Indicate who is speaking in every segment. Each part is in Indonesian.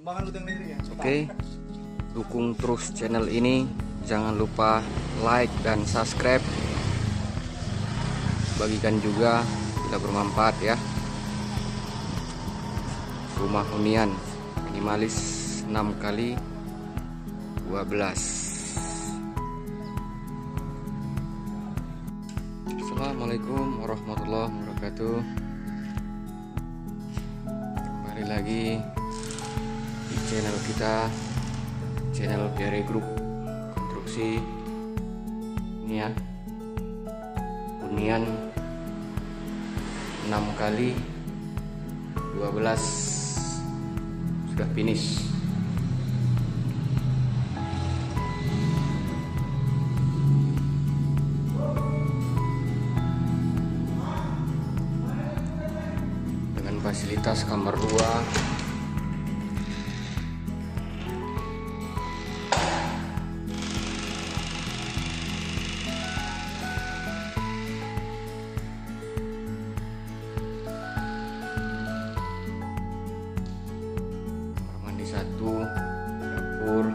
Speaker 1: Ya.
Speaker 2: Oke, dukung terus channel ini. Jangan lupa like dan subscribe. Bagikan juga bila bermanfaat ya. Rumah hunian minimalis 6 kali 12. Assalamualaikum warahmatullahi wabarakatuh. Kembali lagi di channel kita channel Gary Group konstruksi. Ini ya. Hunian 6 kali 12 sudah finish. Dengan fasilitas kamar 2 satu dapur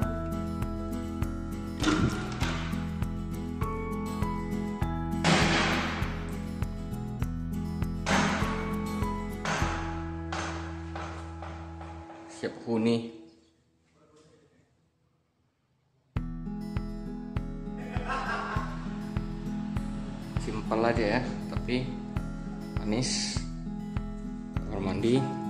Speaker 2: siap huni simpel aja ya tapi manis. Kamar mandi